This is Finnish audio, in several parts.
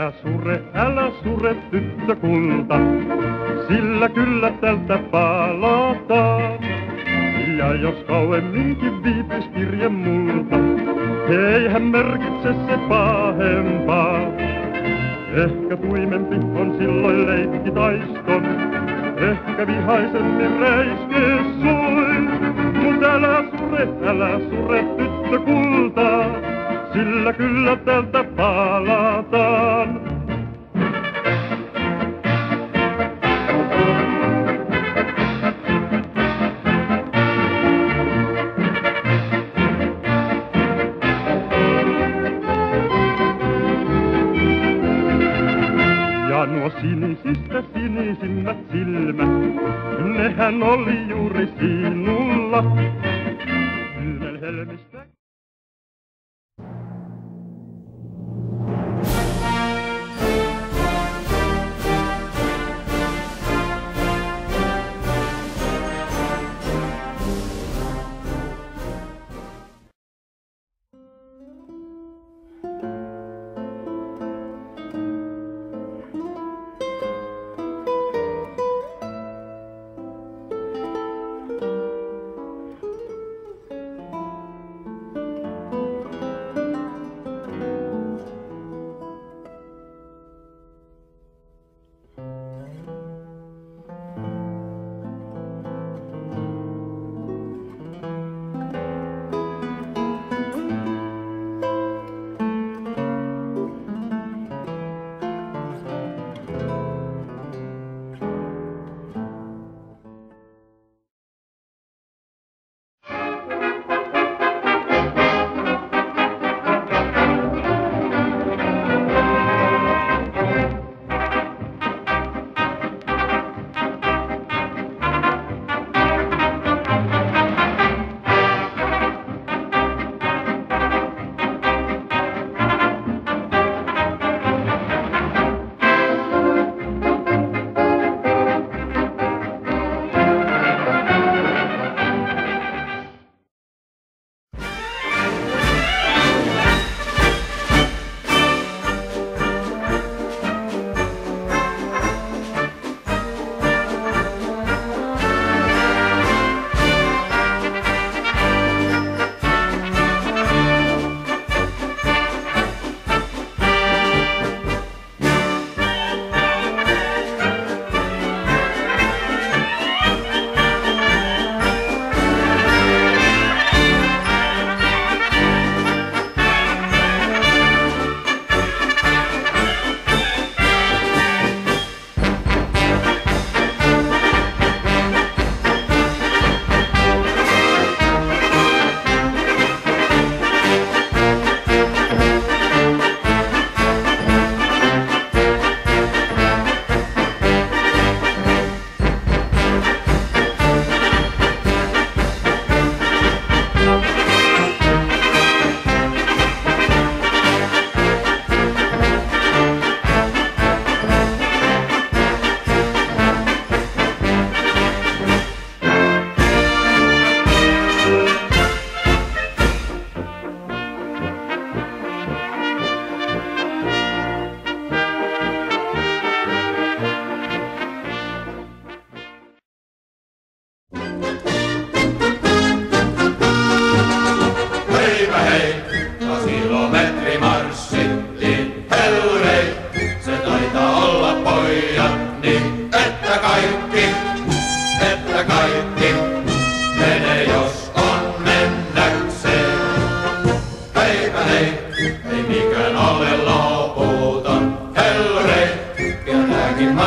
Älä sure, älä sure tyttö kulta, sillä kyllä tältä palataan. Ja jos kauemminkin viipys kirje multa, eihän merkitse se pahempaa. Ehkä tuimempi on silloin leikki taiston, ehkä vihaisemmin räiske soi. Mut älä sure, älä sure tyttö kultaa, sillä kyllä tältä palataan. Ja nuo sinisistä sinisimmät silmät, nehän oli juuri sinulla. Kyynelhelmistä. Heipä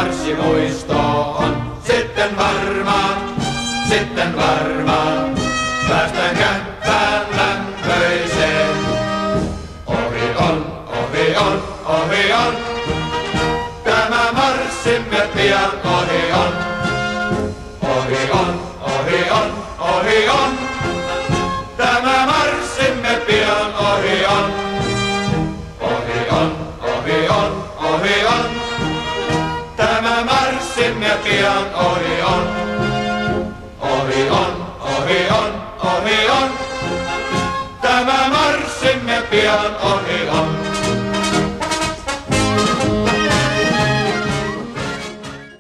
marssimuisto on. Sitten varmaan, sitten varmaan päästään kämppään lämpöiseen. Ohi on, ohi on, ohi on. Tämä marssimme pian ohi on. Champion on oh, Hill